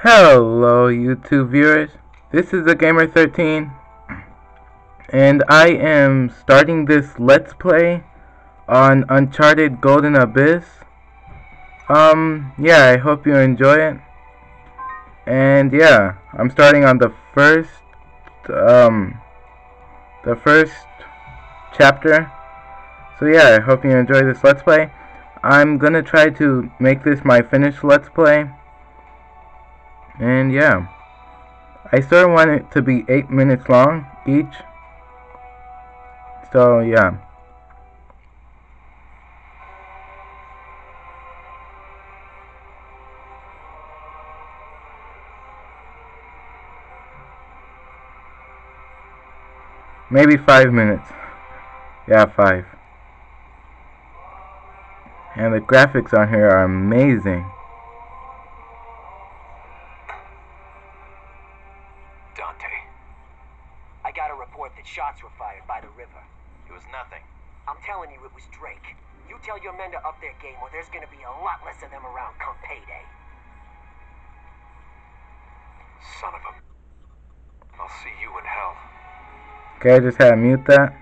Hello YouTube viewers, this is the Gamer13 and I am starting this Let's Play on Uncharted Golden Abyss. Um, yeah, I hope you enjoy it. And yeah, I'm starting on the first, um, the first chapter. So yeah, I hope you enjoy this Let's Play. I'm gonna try to make this my finished Let's Play. And yeah. I sort of want it to be 8 minutes long each. So yeah. Maybe 5 minutes. Yeah, 5. And the graphics on here are amazing. Shots were fired by the river. It was nothing. I'm telling you, it was Drake. You tell your men to up their game or there's gonna be a lot less of them around come payday. Son of a... I'll see you in hell. Okay, I just had to mute that.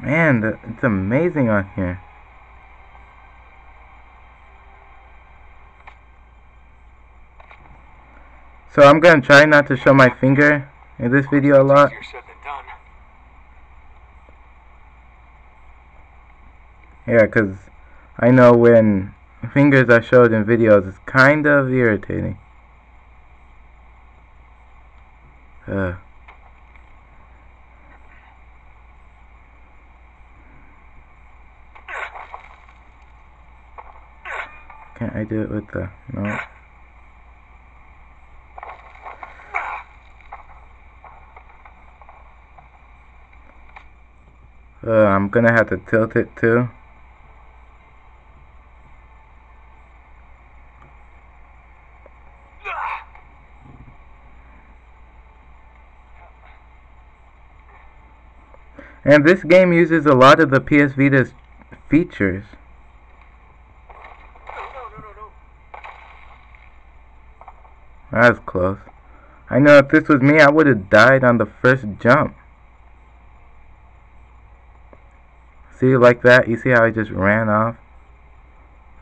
Man, it's amazing on here. So I'm gonna try not to show my finger in this video a lot. Yeah, because I know when fingers are showed in videos, it's kind of irritating. Uh. Can't I do it with the... No. Uh, I'm gonna have to tilt it too. And this game uses a lot of the PS Vita's features. That was close. I know if this was me, I would have died on the first jump. See, like that? You see how I just ran off?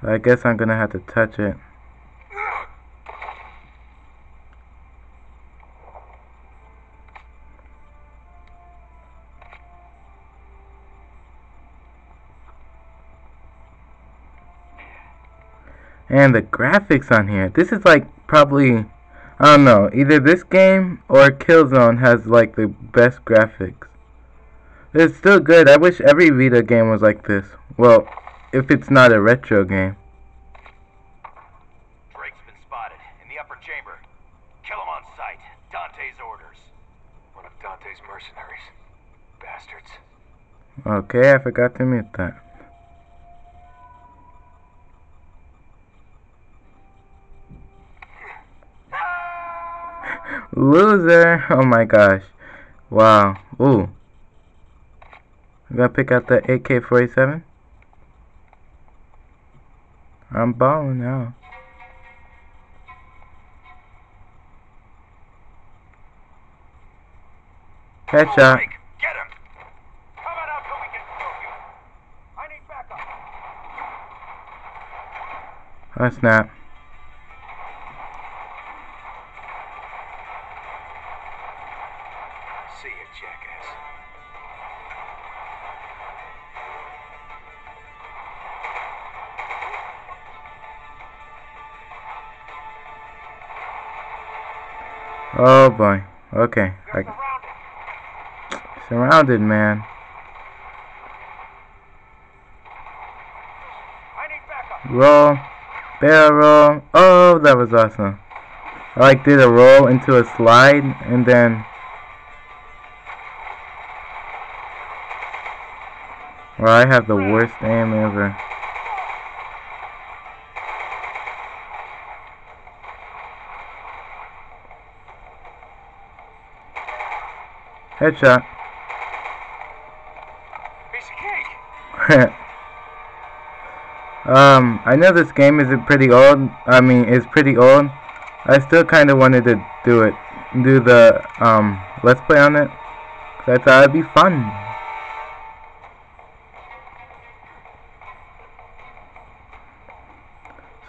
I guess I'm gonna have to touch it. And the graphics on here. This is like probably, I don't know, either this game or Killzone has like the best graphics. It's still good. I wish every Vita game was like this. Well, if it's not a retro game. Drake's been spotted in the upper chamber. Kill him on sight. Dante's orders. One of Dante's mercenaries. Bastards. Okay, I forgot to mute that. Loser! Oh my gosh. Wow. Ooh. I'm gonna pick out the AK-47. I'm balling now. Headshot. Get him. Come on out so we can you. I need backup. Oh snap. Oh boy. Okay. I, surrounded, man. Roll. Barrel roll. Oh, that was awesome. I like did a roll into a slide and then Well, I have the worst aim ever. Headshot. Piece of cake. Um, I know this game isn't pretty old. I mean, it's pretty old. I still kind of wanted to do it, do the um, let's play on it. Cause I thought it'd be fun.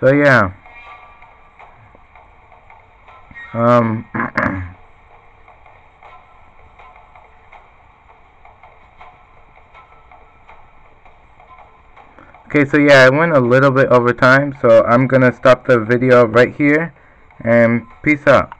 So yeah. Um. Okay, so yeah, I went a little bit over time, so I'm gonna stop the video right here, and peace out.